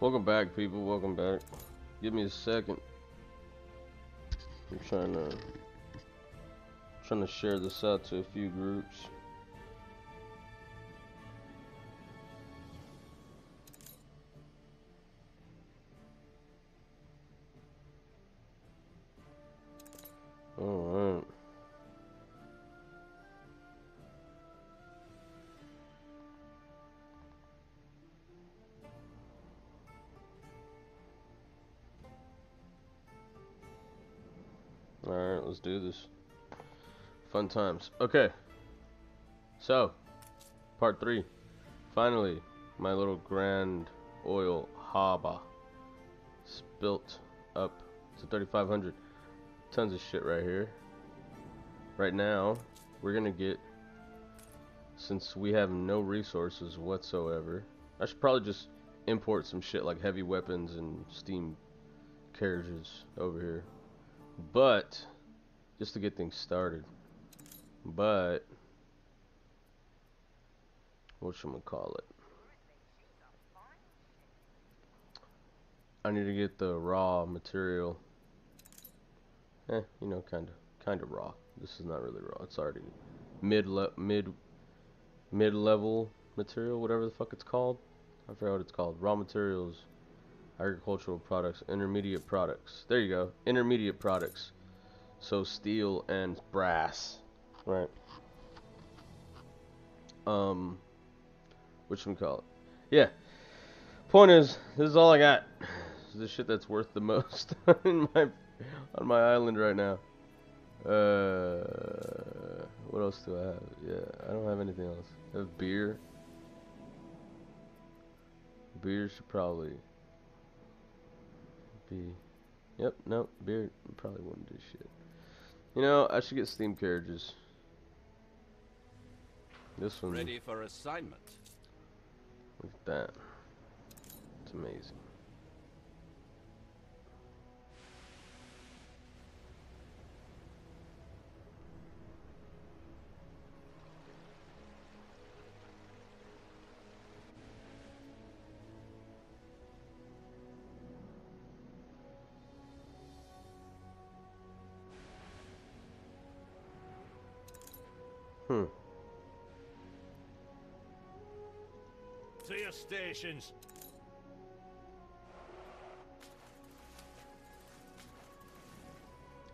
Welcome back, people. Welcome back. Give me a second. I'm trying to trying to share this out to a few groups. Alright, let's do this. Fun times. Okay. So, part three. Finally, my little grand oil haba spilt up to 3,500. Tons of shit right here. Right now, we're gonna get, since we have no resources whatsoever, I should probably just import some shit like heavy weapons and steam carriages over here. But, just to get things started. But, what should we call it? I need to get the raw material. Eh, you know, kind of, kind of raw. This is not really raw. It's already mid le mid mid level material, whatever the fuck it's called. I forgot what it's called. Raw materials, agricultural products, intermediate products. There you go. Intermediate products. So steel and brass, right? Um, should we call it? Yeah. Point is, this is all I got. This is the shit that's worth the most in my on my island right now. Uh, what else do I have? Yeah, I don't have anything else. I have beer. Beer should probably be. Yep, no, beer probably wouldn't do shit. You know, I should get steam carriages. This one. Ready for assignment. Look at that. It's amazing. Hmm. To your stations.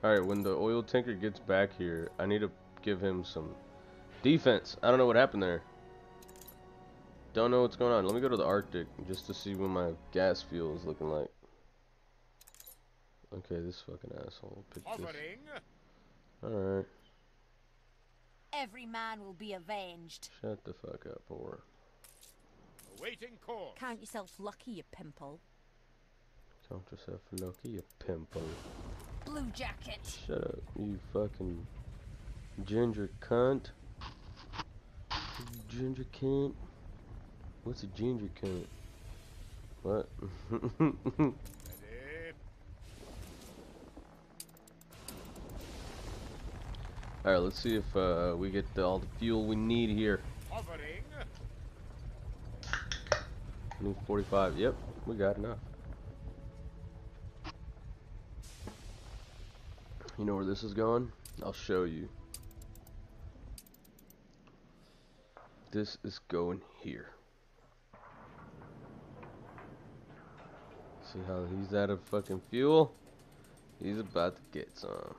Alright, when the oil tanker gets back here, I need to give him some defense. I don't know what happened there. Don't know what's going on. Let me go to the Arctic just to see what my gas fuel is looking like. Okay, this fucking asshole Alright, Every man will be avenged. shut the fuck up, whore. Awaiting course. Count yourself lucky, you pimple. Count yourself lucky, you pimple. Blue jacket. Shut up, you fucking ginger cunt. You ginger cunt. What's a ginger cunt? What? Alright, let's see if uh, we get the, all the fuel we need here. Hovering. Need 45. Yep, we got enough. You know where this is going? I'll show you. This is going here. See how he's out of fucking fuel? He's about to get some.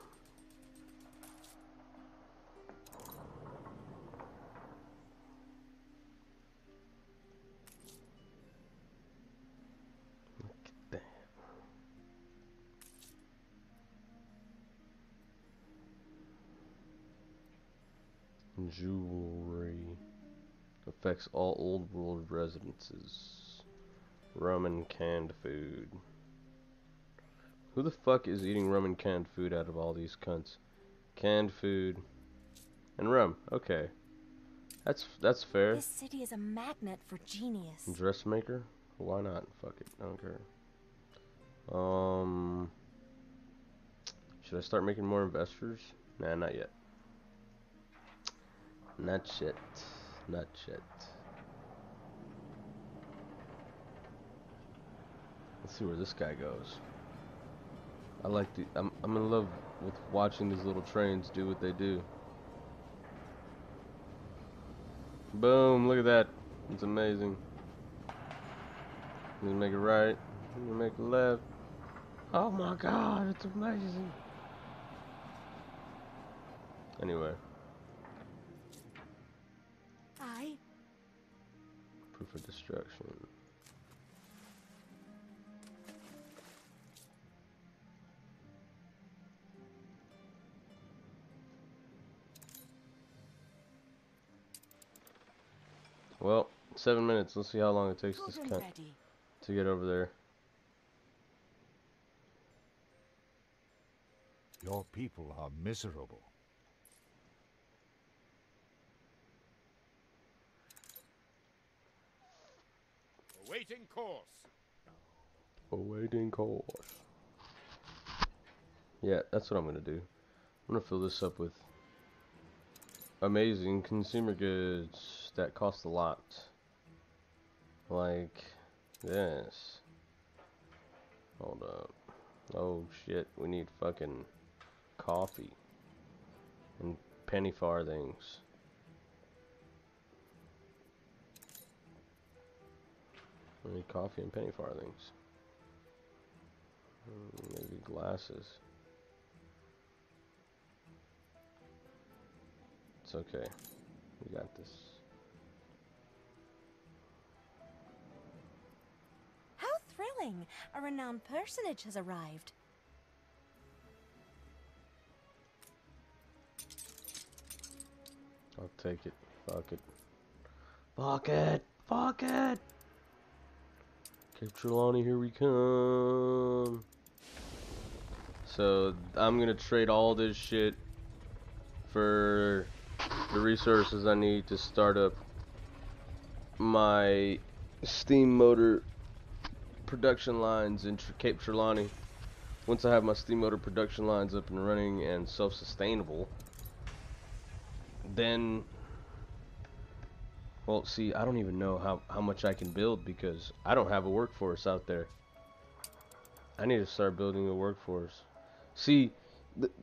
Jewelry affects all old world residences. Rum and canned food. Who the fuck is eating rum and canned food out of all these cunts? Canned food and rum. Okay, that's that's fair. This city is a magnet for genius. Dressmaker? Why not? Fuck it. I don't care. Um, should I start making more investors? Nah, not yet. Not yet. Not yet. Let's see where this guy goes. I like the. I'm I'm in love with watching these little trains do what they do. Boom! Look at that. It's amazing. You make it right. You make it left. Oh my God! It's amazing. Anyway, proof destruction. Well, seven minutes. Let's see how long it takes this and cunt to get over there. Your people are miserable. Awaiting course. Awaiting course. Yeah, that's what I'm gonna do. I'm gonna fill this up with amazing consumer goods that cost a lot. Like this. Hold up. Oh shit, we need fucking coffee and penny farthings. Need coffee and penny farthings. Mm, Maybe glasses. It's okay. We got this. How thrilling! A renowned personage has arrived. I'll take it. Fuck it. Fuck it. Fuck it. Cape Trelawney, here we come. So I'm gonna trade all this shit for the resources I need to start up my steam motor production lines in Cape Trelawney. Once I have my steam motor production lines up and running and self-sustainable, then well see i don't even know how, how much i can build because i don't have a workforce out there. I need to start building a workforce. See th-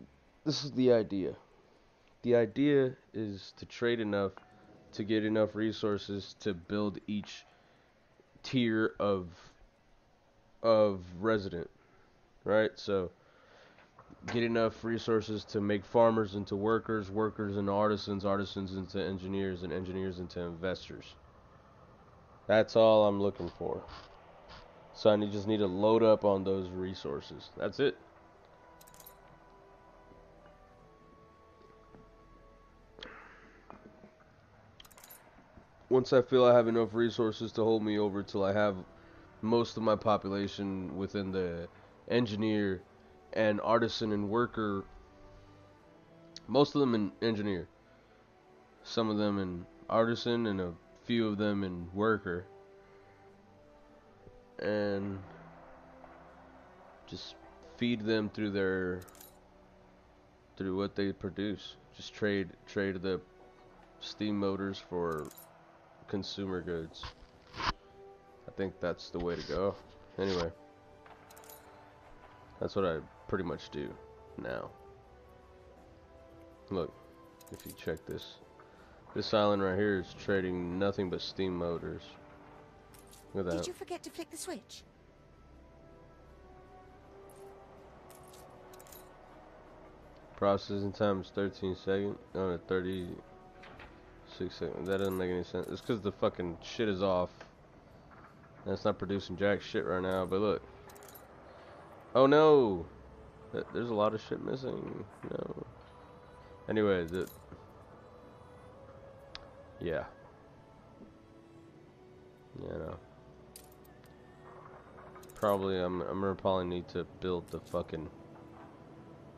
this is the idea. The idea is to trade enough to get enough resources to build each tier of of resident right? So get enough resources to make farmers into workers, workers into artisans, artisans into engineers, and engineers into investors. That's all I'm looking for. So I just need to load up on those resources. That's it. Once I feel I have enough resources to hold me over till I have most of my population within the engineer and artisan and worker most of them in engineer. Some of them in artisan and a few of them in worker. And just feed them through their through what they produce. Just trade trade the steam motors for consumer goods. I think that's the way to go. Anyway that's what I pretty much do now. Look, if you check this, this island right here is trading nothing but steam motors. Look at Did you forget to flick the switch? Processing time is 13 seconds. No, 36 seconds. That doesn't make any sense. It's because the fucking shit is off. And it's not producing jack shit right now, but look. Oh no! Th- There's a lot of shit missing. No. Anyway, the. Yeah. Yeah, no. Probably, I'm, I'm gonna probably need to build the fucking.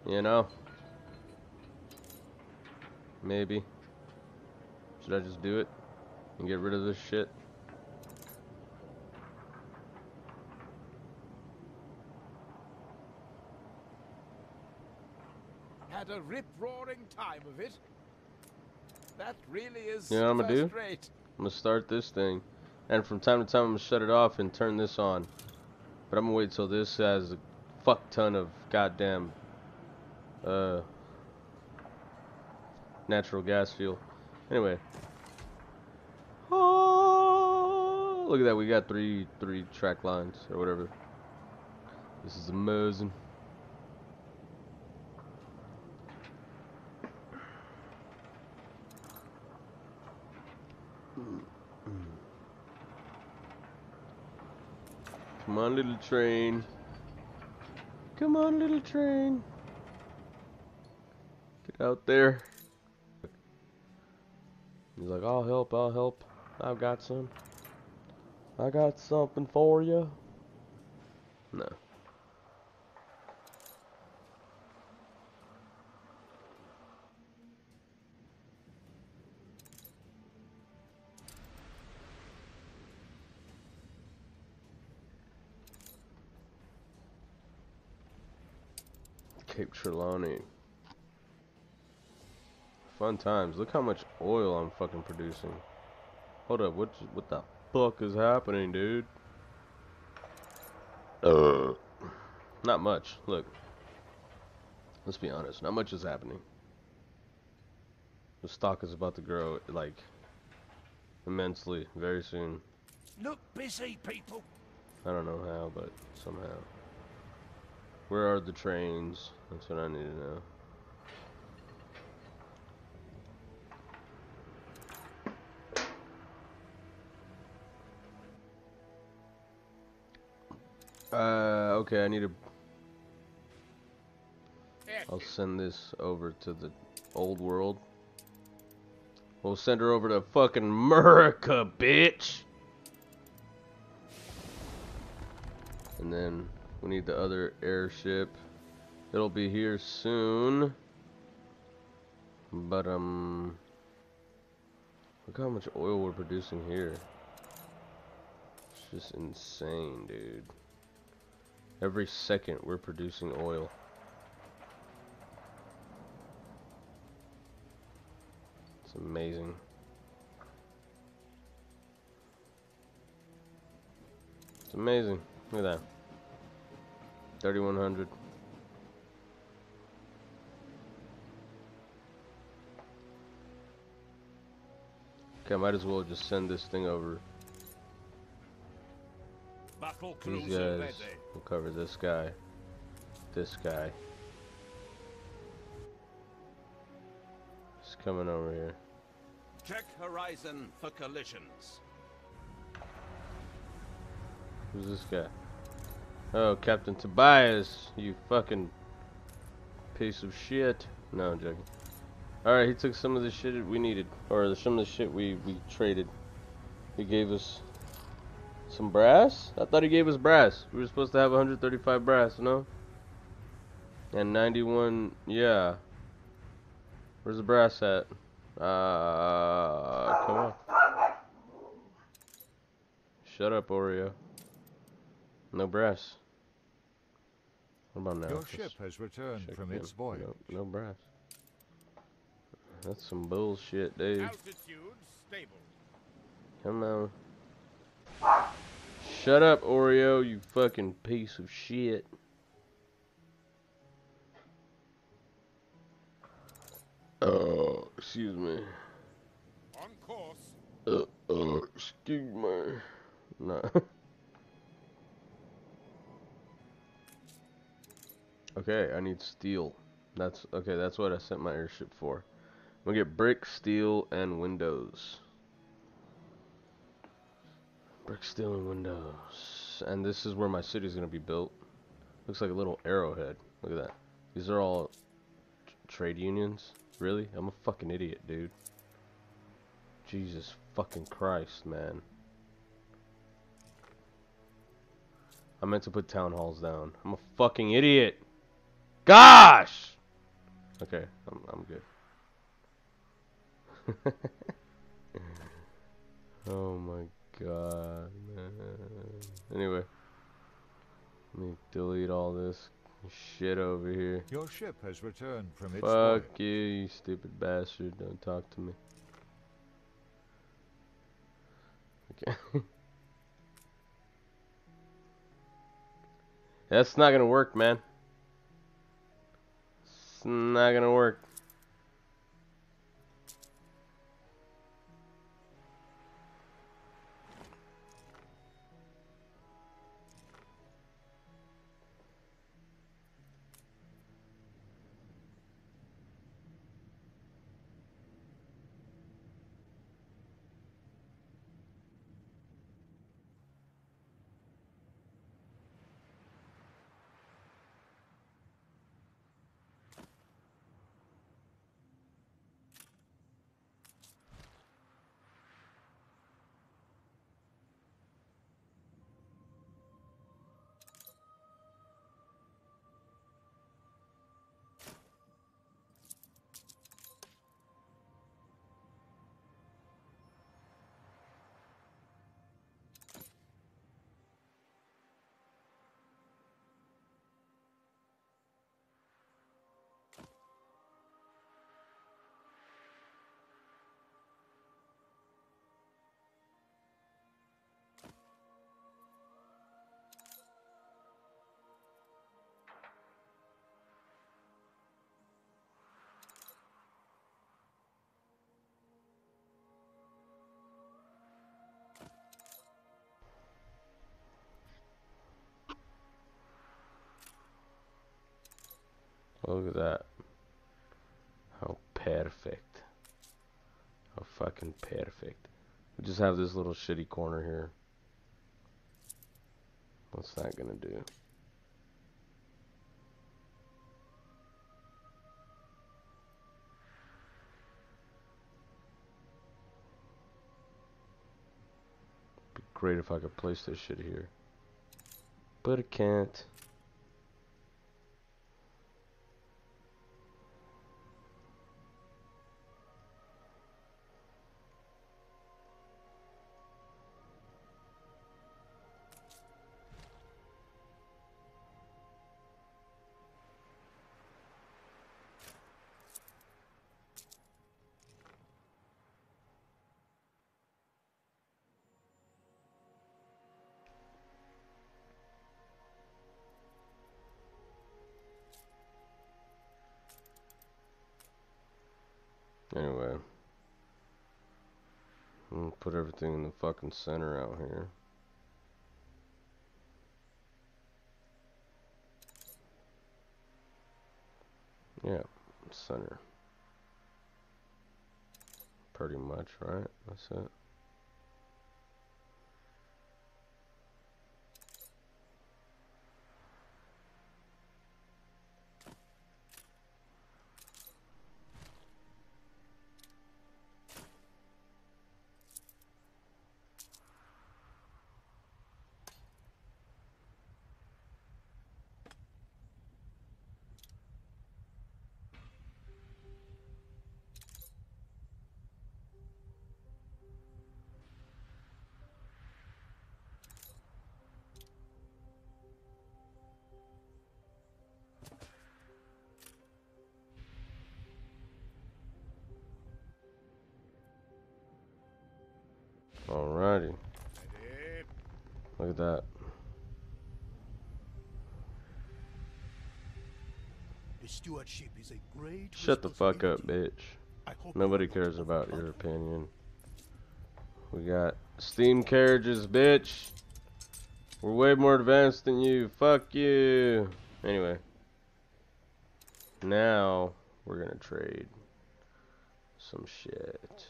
You know? Maybe. Should I just do it? And get rid of this shit? Had a rip-roaring time of it. That really is You know what I'm gonna do? rate. I'm gonna start this thing. And from time to time, I'm gonna shut it off and turn this on. But I'm gonna wait till this has a fuck ton of goddamn uh natural gas fuel. Anyway. Oh, look at that, we got three three track lines or whatever. This is amazing. Come on, little train. Come on, little train. Get out there. He's like, I'll help, I'll help. I've got some. I got something for you. No. Cape Trelawney. Fun times. Look how much oil I'm fucking producing. Hold up, what what the fuck is happening, dude? Uh, not much. Look, let's be honest. Not much is happening. The stock is about to grow like immensely very soon. Look busy, people. I don't know how, but somehow. Where are the trains? That's what I need to know. Uh, okay, I need to. I'll send this over to the old world. We'll send her over to fucking America, bitch! And then we need the other airship. It'll be here soon. But, um... Look how much oil we're producing here. It's just insane, dude. Every second we're producing oil. It's amazing. It's amazing. Look at that. 3100. Okay, I might as well just send this thing over. These guys will cover this guy, this guy. He's coming over here. Check horizon for collisions. Who's this guy? Oh, Captain Tobias, you fucking piece of shit. No, I'm joking. Alright, he took some of the shit we needed. Or some of the shit we, we traded. He gave us some brass? I thought he gave us brass. We were supposed to have 135 brass, no? And 91, yeah. Where's the brass at? Uh, come on. Shut up, Oreo. No brass. What about now? Your Let's ship has returned from its voyage. No, no brass. That's some bullshit, dude. Altitude stable. Come on. Shut up, Oreo, you fucking piece of shit. Oh, excuse me. On course. Uh, uh, excuse me. No. okay, I need steel. That's okay. That's what I sent my airship for. I'm gonna get brick, steel, and windows. Brick, steel, and windows. And this is where my city's gonna be built. Looks like a little arrowhead. Look at that. These are all trade unions. Really? I'm a fucking idiot, dude. Jesus fucking Christ, man. I meant to put town halls down. I'm a fucking idiot. Gosh! Okay, I'm, I'm good. oh my god, man. Anyway, let me delete all this shit over here. Your ship has returned from its Fuck you, you stupid bastard. Don't talk to me. Okay. That's not gonna work, man. Not gonna work. Look at that. How perfect. How fucking perfect. We just have this little shitty corner here. What's that gonna do? Be great if I could place this shit here. But I can't. Everything in the fucking center out here. Yeah, center. Pretty much, right? That's it. Stewardship is a great Shut the fuck up, bitch. Nobody cares about your opinion. We got steam carriages, bitch. We're way more advanced than you. Fuck you. Anyway. Now we're gonna trade some shit.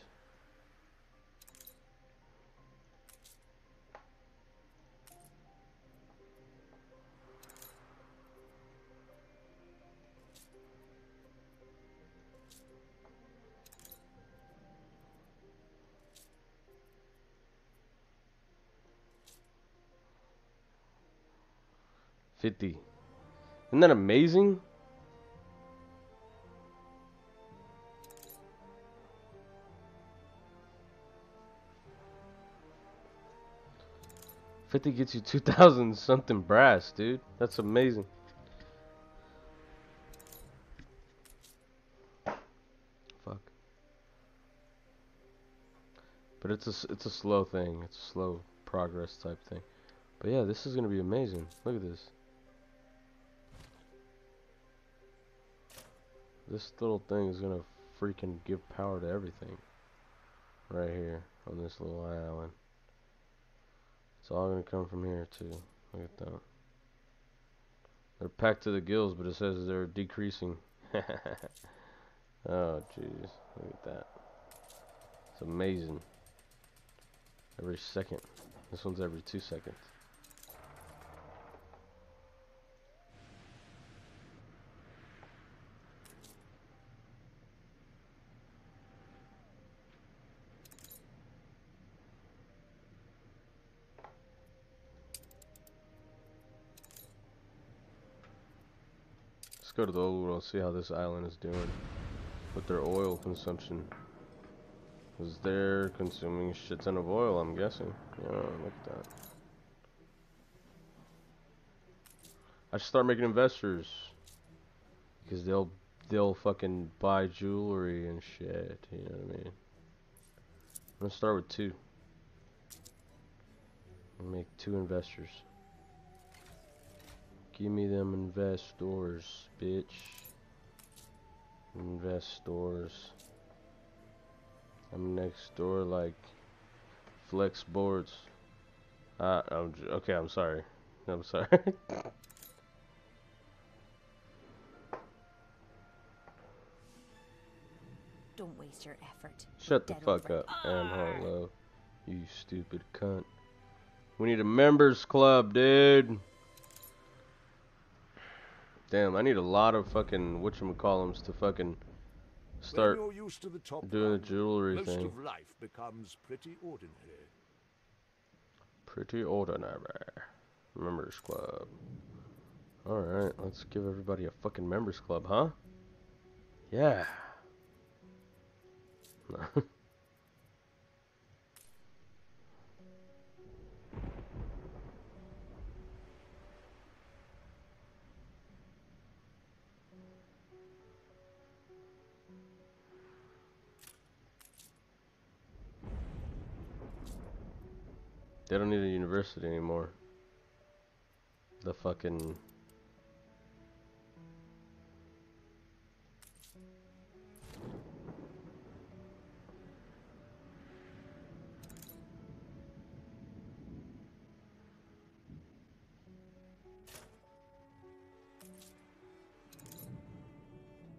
Fifty. Isn't that amazing? Fifty gets you two thousand something brass, dude. That's amazing. Fuck. But it's a it's a slow thing. It's a slow progress type thing. But yeah, this is gonna be amazing. Look at this. This little thing is gonna freaking give power to everything. Right here on this little island. It's all gonna come from here too. Look at that. They're packed to the gills, but it says they're decreasing. oh jeez, look at that. It's amazing. Every second. This one's every two seconds. Go to the old world, see how this island is doing with their oil consumption. Because they're consuming a shit ton of oil, I'm guessing. Yeah, look at that. I should start making investors. Because they'll they'll fucking buy jewelry and shit, you know what I mean? I'm gonna start with two. Make two investors. Give me them investors, bitch. Investors. I'm next door like flex boards. Uh, I'm j- okay. I'm sorry. I'm sorry. Don't waste your effort. Shut the fuck over. up, Anne Harlow. You stupid cunt. We need a members club, dude. Damn, I need a lot of fucking whatchamacallums to fucking start you're used to the top doing the jewelry most thing. of life becomes pretty ordinary. Pretty ordinary. Members club. Alright, let's give everybody a fucking members club, huh? Yeah. they don't need a university anymore. The fucking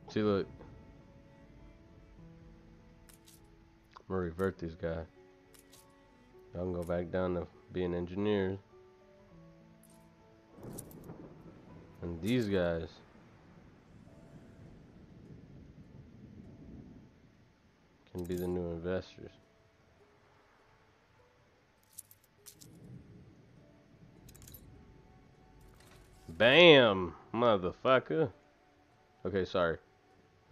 See, look. I'm gonna revert these guys. Y'all can go back down to being engineers. And these guys. Can be the new investors. Bam! Motherfucker. Okay, sorry.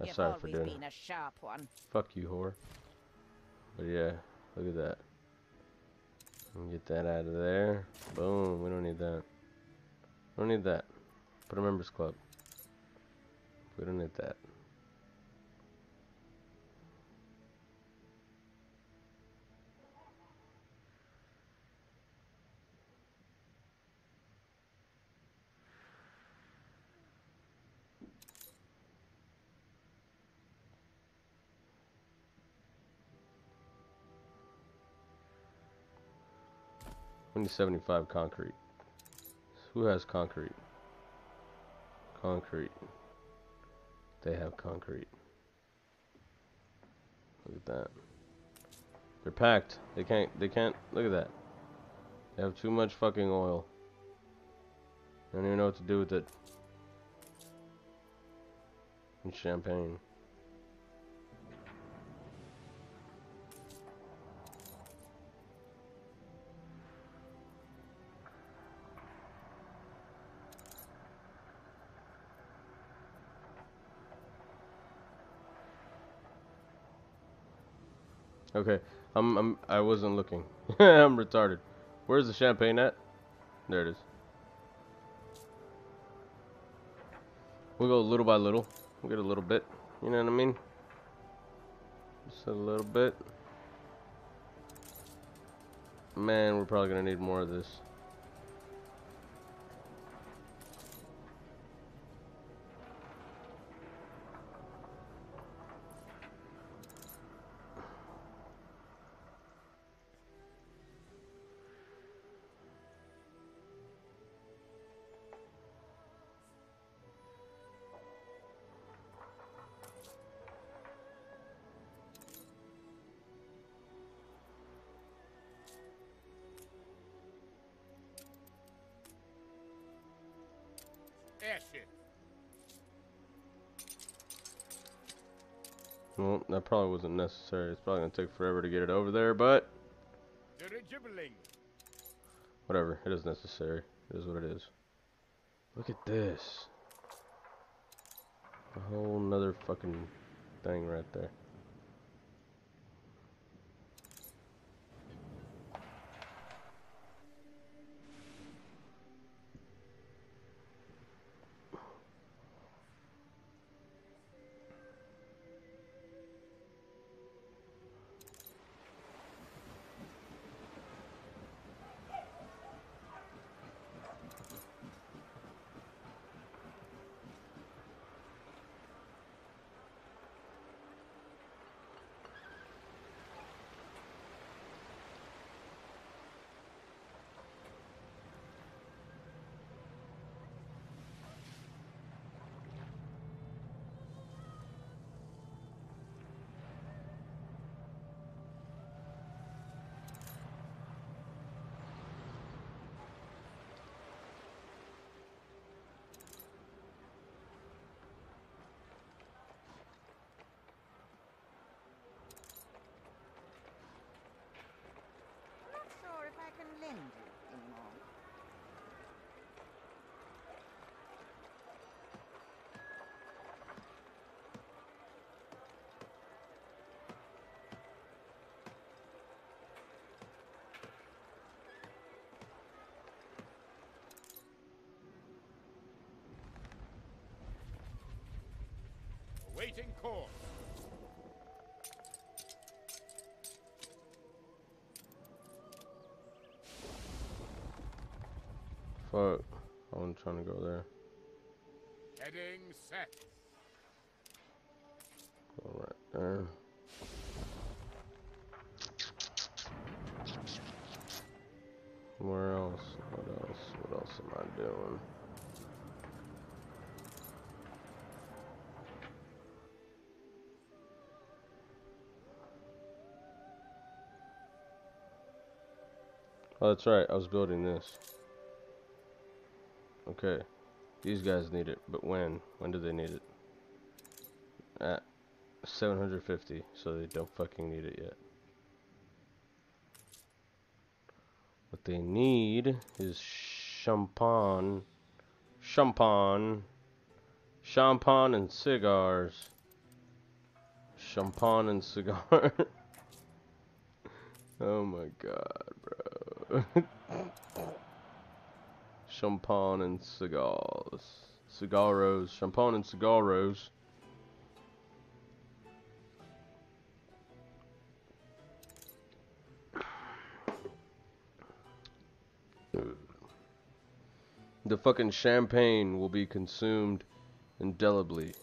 I'm sorry for doing been a sharp one. Fuck you, whore. But yeah, look at that. Get that out of there. Boom. We don't need that. We don't need that. Put a members club. We don't need that. 75 concrete. Who has concrete? Concrete. They have concrete. Look at that. They're packed. They can't, they can't, look at that. They have too much fucking oil. I don't even know what to do with it. And champagne. Okay, I'm, I'm I wasn't looking. I'm retarded. Where's the champagne at? There it is. We'll go little by little. We'll get a little bit. You know what I mean? Just a little bit. Man, we're probably gonna need more of this. Airship. Well, that probably wasn't necessary. It's probably gonna take forever to get it over there, but whatever. It is necessary. It is what it is. Look at this. A whole nother fucking thing right there. Not sure if I can lend you anymore. Awaiting call. Fuck. I wasn't trying to go there. Heading set. Oh, that's right. I was building this. Okay. These guys need it, but when? When do they need it? At 750, so they don't fucking need it yet. What they need is champagne, champagne, champagne and cigars. Champagne and cigar. oh my god, bro. champagne and cigars. Cigarros. Champagne and cigarros. The fucking champagne will be consumed indelibly,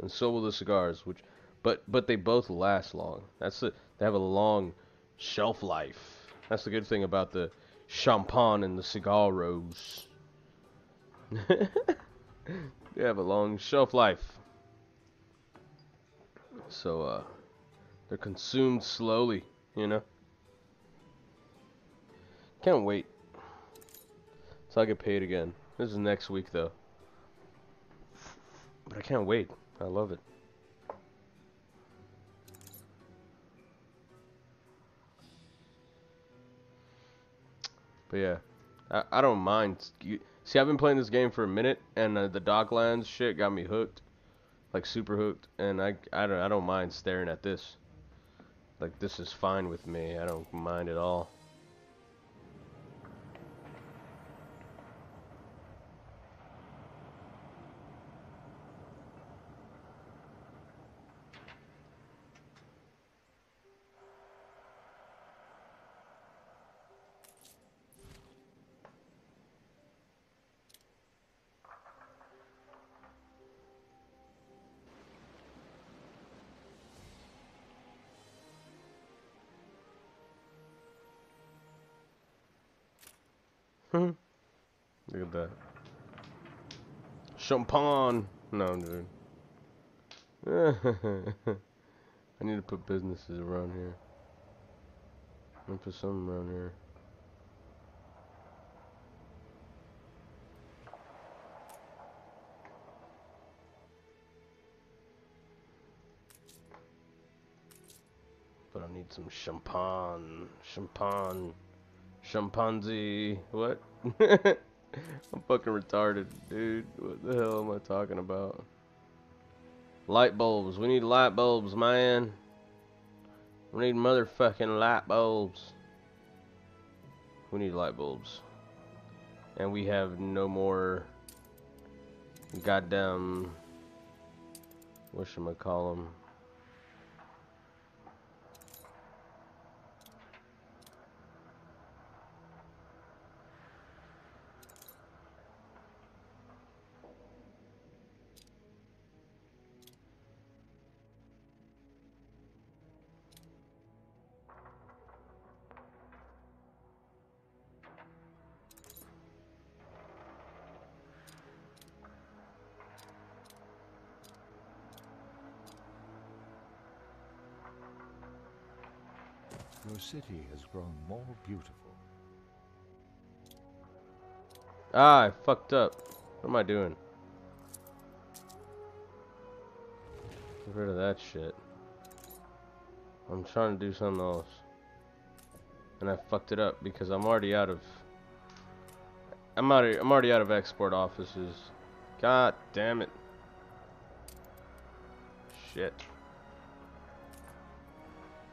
and so will the cigars. Which, but but they both last long. That's the they have a long shelf life. That's the good thing about the champagne and the cigarros. they have a long shelf life. So uh, they're consumed slowly, you know. Can't wait. So I get paid again. This is next week though. But I can't wait. I love it. But yeah, I, I don't mind. You, see, I've been playing this game for a minute, and uh, the Docklands shit got me hooked, like super hooked. And I, I don't, I don't mind staring at this. Like this is fine with me. I don't mind at all. Mm-hmm. Look at that. Champagne. No, dude. I need to put businesses around here. I'm gonna put some around here. But I need some champagne. Champagne. Chimpanzee. What? I'm fucking retarded, dude. What the hell am I talking about? Light bulbs. We need light bulbs, man. We need motherfucking light bulbs. We need light bulbs. And we have no more goddamn what should I call them? Your city has grown more beautiful. Ah, I fucked up. What am I doing? Get rid of that shit. I'm trying to do something else. And I fucked it up because I'm already out of I'm already I'm already out of export offices. God damn it. Shit.